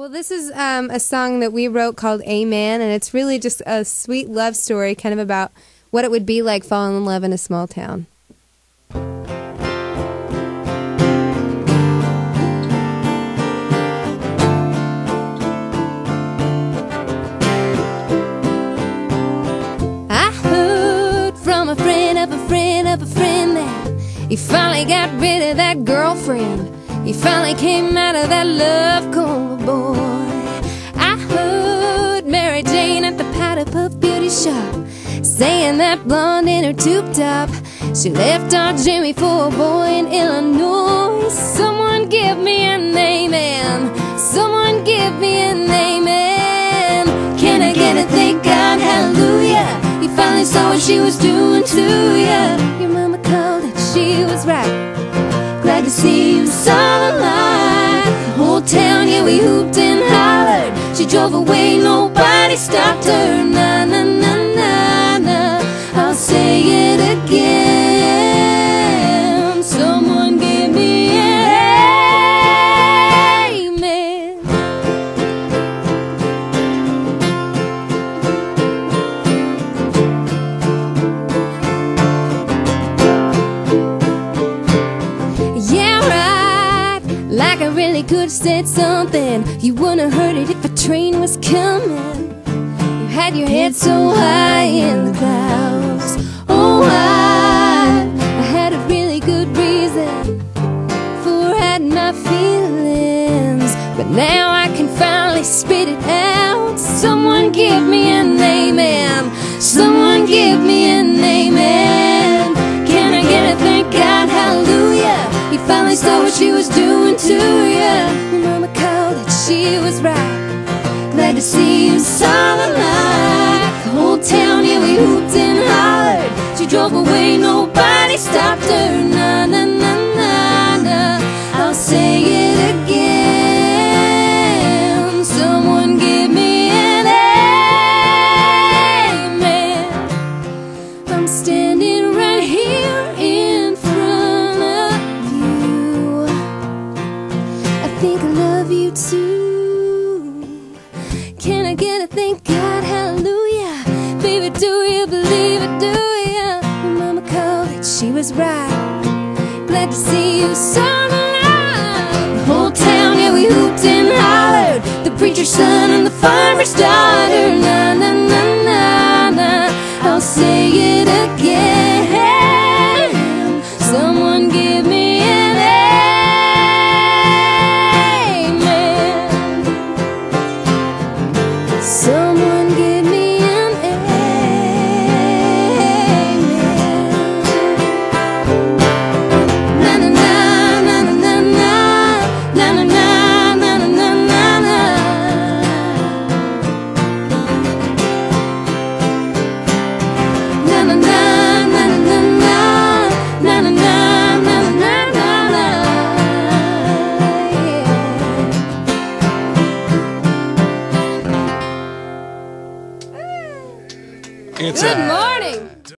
Well, this is um, a song that we wrote called Amen, and it's really just a sweet love story, kind of about what it would be like falling in love in a small town. A friend of a friend of a friend that he finally got rid of that girlfriend. He finally came out of that love coma, boy. I heard Mary Jane at the Powder Puff Beauty Shop saying that blonde in her tube top. She left our Jimmy for a boy in Illinois. Someone give me an amen. Someone give me an amen. Can I get a thank God, hallelujah? You finally saw what she was doing to ya. Your mama called and she was right. Glad to see She drove away, nobody stopped her. Na na na really could have said something. You wouldn't have heard it if a train was coming. You had your head so high in the clouds. Oh, I, I had a really good reason for hiding my feelings. But now I can finally spit it out. Someone give me an you the light. The whole town, yeah, we hooped and hollered. She drove away, nobody stopped her. Na na na na na. I'll say it again. Someone give me an amen. I'm standing right here in front of you. I think I love you too. Can I get a thank God, hallelujah? Baby, do you believe it, do ya? Your mama called it, she was right. Glad to see you the light. The whole town, yeah, we hooped and hollered. The preacher's son and the farmer's daughter. It's Good morning.